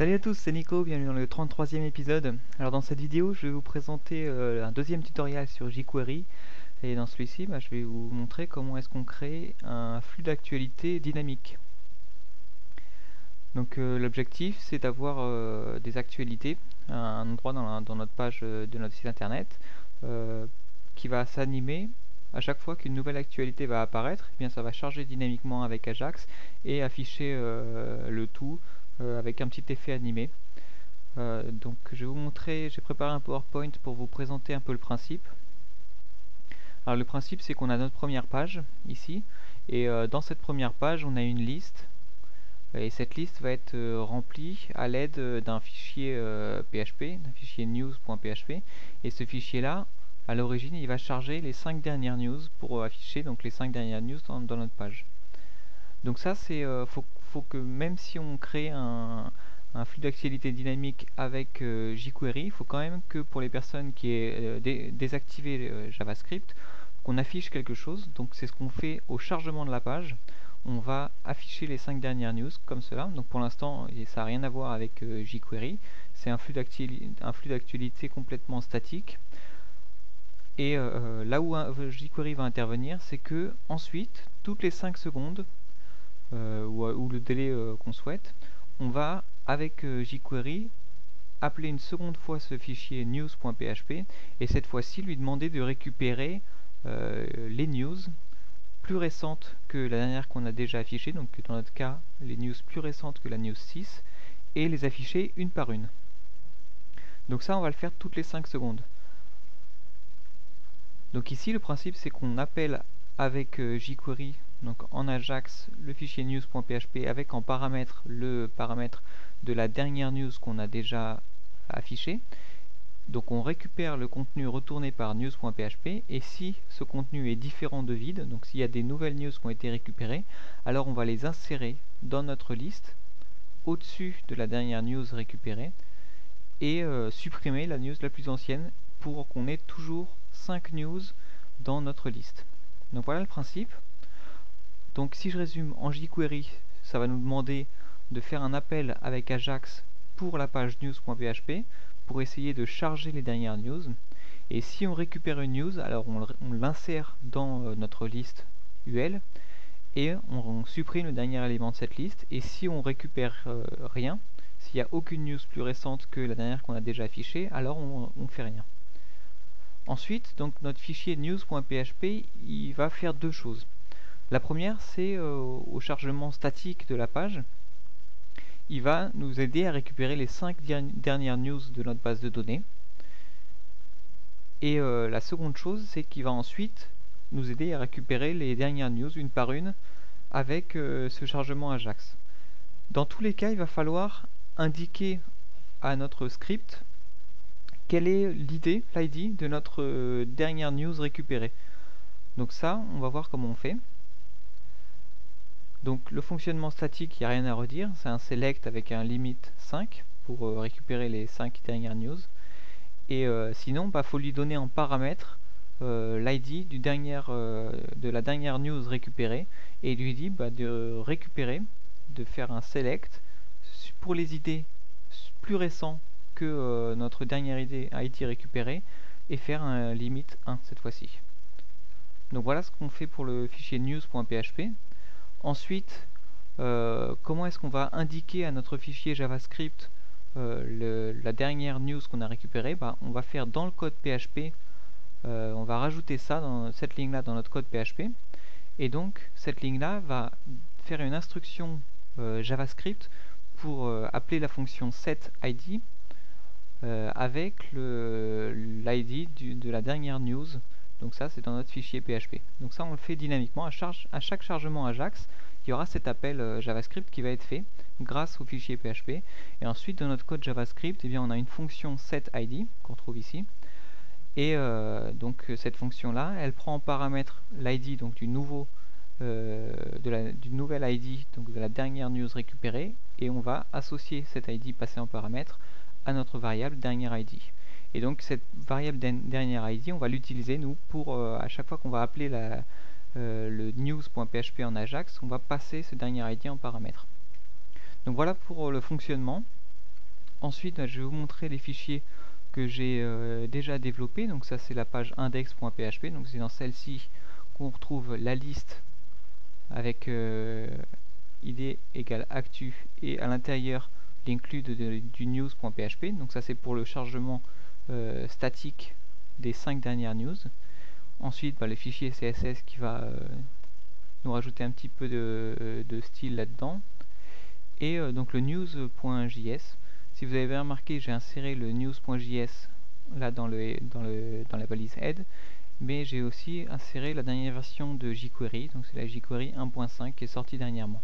Salut à tous, c'est Nico, bienvenue dans le 33e épisode. Alors dans cette vidéo, je vais vous présenter euh, un deuxième tutoriel sur jQuery. Et dans celui-ci, bah, je vais vous montrer comment est-ce qu'on crée un flux d'actualité dynamique. Donc euh, l'objectif, c'est d'avoir euh, des actualités, un endroit dans, notre page de notre site internet, qui va s'animer à chaque fois qu'une nouvelle actualité va apparaître, eh bien ça va charger dynamiquement avec Ajax et afficher le tout avec un petit effet animé. Euh, donc je vais vous montrer, j'ai préparé un PowerPoint pour vous présenter un peu le principe. Alors le principe c'est qu'on a notre première page ici et euh, dans cette première page on a une liste et cette liste va être remplie à l'aide d'un fichier PHP, d'un fichier news.php et ce fichier là à l'origine il va charger les 5 dernières news pour afficher donc les 5 dernières news dans, notre page. Donc ça c'est faut que même si on crée un, flux d'actualité dynamique avec euh, jQuery, il faut quand même que pour les personnes qui aient euh, désactivé euh, JavaScript, qu'on affiche quelque chose. Donc c'est ce qu'on fait au chargement de la page. On va afficher les 5 dernières news comme cela. Donc pour l'instant, ça n'a rien à voir avec jQuery. C'est un flux d'actualité complètement statique. Et là où jQuery va intervenir, c'est que ensuite, toutes les 5 secondes, euh, ou, le délai euh, qu'on souhaite, on va avec euh, jQuery appeler une seconde fois ce fichier news.php et cette fois-ci lui demander de récupérer les news plus récentes que la dernière qu'on a déjà affichée, donc dans notre cas les news plus récentes que la news 6, et les afficher une par une. Donc ça on va le faire toutes les 5 secondes. Donc ici le principe c'est qu'on appelle avec jQuery donc en Ajax le fichier news.php avec en paramètre le paramètre de la dernière news qu'on a déjà affiché. Donc on récupère le contenu retourné par news.php et si ce contenu est différent de vide, donc s'il y a des nouvelles news qui ont été récupérées, alors on va les insérer dans notre liste au-dessus de la dernière news récupérée et euh, supprimer la news la plus ancienne pour qu'on ait toujours 5 news dans notre liste. Donc voilà le principe. Donc si je résume en jQuery, ça va nous demander de faire un appel avec Ajax pour la page news.php pour essayer de charger les dernières news. Et si on récupère une news, alors on, l'insère dans euh, notre liste UL et on, supprime le dernier élément de cette liste. Et si on récupère euh, rien, s'il n'y a aucune news plus récente que la dernière qu'on a déjà affichée, alors on ne fait rien. Ensuite, donc notre fichier news.php, il va faire deux choses. La première, c'est euh, au chargement statique de la page. Il va nous aider à récupérer les 5 dernières news de notre base de données. Et euh, la seconde chose, c'est qu'il va ensuite nous aider à récupérer les dernières news une par une avec euh, ce chargement Ajax. Dans tous les cas, il va falloir indiquer à notre script quelle est l'idée, l'ID de notre dernière news récupérée. Donc ça, on va voir comment on fait. Donc le fonctionnement statique, il n'y a rien à redire, c'est un select avec un limit 5 pour euh, récupérer les 5 dernières news. Et euh, sinon, il bah, faut lui donner en paramètre euh, l'ID de la dernière news récupérée et lui dit bah, de récupérer, de faire un select pour les idées plus récents que notre dernière ID, ID récupérée et faire un limit 1 cette fois-ci. Donc voilà ce qu'on fait pour le fichier news.php. Ensuite, euh, comment est-ce qu'on va indiquer à notre fichier JavaScript euh, la dernière news qu'on a récupérée? Bah, On va faire dans le code PHP, euh, on va rajouter ça, dans cette ligne-là, dans notre code PHP. Et donc, cette ligne-là va faire une instruction JavaScript pour appeler la fonction setID avec l'ID de la dernière news donc ça, c'est dans notre fichier PHP. Donc ça, on le fait dynamiquement. À, chaque chargement Ajax, il y aura cet appel euh, JavaScript qui va être fait grâce au fichier PHP. Et ensuite, dans notre code JavaScript, eh bien, on a une fonction setID qu'on trouve ici. Et euh, donc cette fonction-là, elle prend en paramètre l'ID du nouveau euh, du nouvel ID, donc de la dernière news récupérée, et on va associer cet ID passé en paramètre à notre variable dernière ID. Et donc cette variable dernière ID, on va l'utiliser nous pour euh, à chaque fois qu'on va appeler la, euh, le news.php en Ajax, on va passer ce dernier ID en paramètre. Donc voilà pour euh, le fonctionnement. ensuite, bah, je vais vous montrer les fichiers que j'ai déjà développés. Donc ça, c'est la page index.php. Donc c'est dans celle-ci qu'on retrouve la liste avec id égale actu et à l'intérieur l'include du news.php. Donc ça, c'est pour le chargement euh, statique des 5 dernières news. Ensuite, bah, le fichier CSS qui va nous rajouter un petit peu de, de style là-dedans. Et donc le news.js si vous avez bien remarqué, j'ai inséré le news.js là dans, le, dans, le, dans la valise head, mais j'ai aussi inséré la dernière version de jQuery, donc c'est la jQuery 1.5 qui est sortie dernièrement.